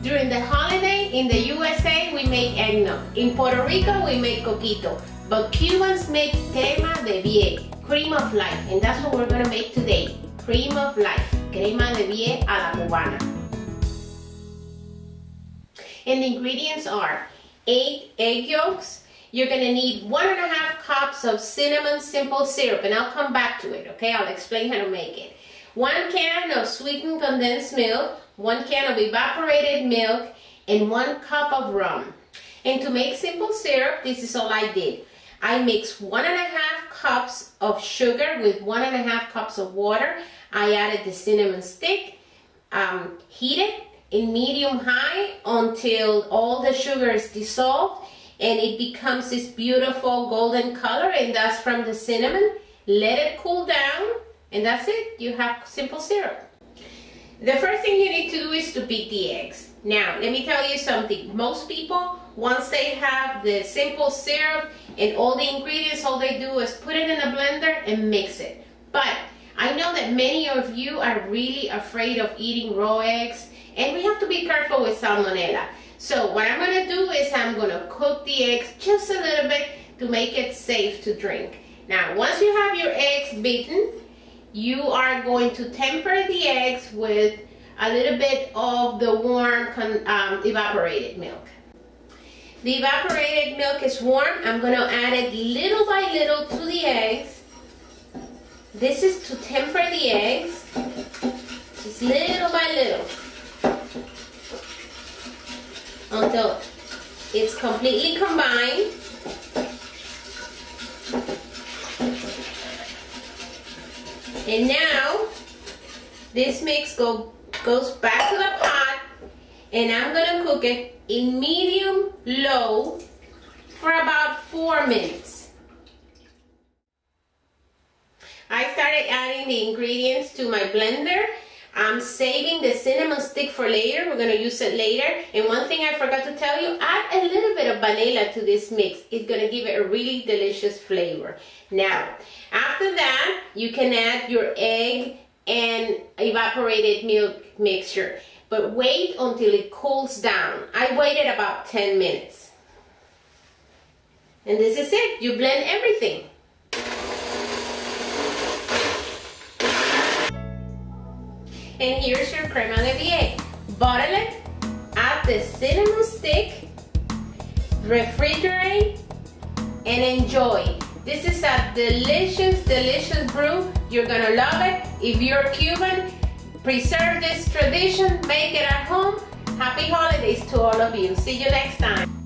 During the holiday in the USA, we make eggnog. In Puerto Rico, we make coquito. But Cubans make crema de vie, cream of life. And that's what we're gonna make today. Cream of life, crema de vie a la cubana. And the ingredients are eight egg yolks. You're gonna need one and a half cups of cinnamon simple syrup, and I'll come back to it, okay? I'll explain how to make it. One can of sweetened condensed milk, one can of evaporated milk, and one cup of rum. And to make simple syrup, this is all I did. I mixed one and a half cups of sugar with one and a half cups of water. I added the cinnamon stick, um, heated in medium high until all the sugar is dissolved and it becomes this beautiful golden color and that's from the cinnamon. Let it cool down and that's it. You have simple syrup. The first thing you need to do is to beat the eggs. Now, let me tell you something. Most people, once they have the simple syrup and all the ingredients, all they do is put it in a blender and mix it. But I know that many of you are really afraid of eating raw eggs and we have to be careful with salmonella. So what I'm gonna do is I'm gonna cook the eggs just a little bit to make it safe to drink. Now, once you have your eggs beaten, you are going to temper the eggs with a little bit of the warm um, evaporated milk. The evaporated milk is warm. I'm going to add it little by little to the eggs. This is to temper the eggs, just little by little, until it's completely combined. And now, this mix go, goes back to the pot and I'm gonna cook it in medium low for about four minutes. I started adding the ingredients to my blender. I'm saving the cinnamon stick for later. We're gonna use it later. And one thing I forgot to tell you, add a little bit of vanilla to this mix. It's gonna give it a really delicious flavor. Now, after that, you can add your egg and evaporated milk mixture. But wait until it cools down. I waited about 10 minutes. And this is it. You blend everything. And here's your crema de vie. Bottle it, add the cinnamon stick, refrigerate, and enjoy. This is a delicious, delicious brew. You're gonna love it. If you're Cuban, preserve this tradition, make it at home. Happy holidays to all of you. See you next time.